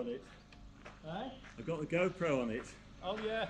On it. Eh? I've got the GoPro on it. Oh yeah.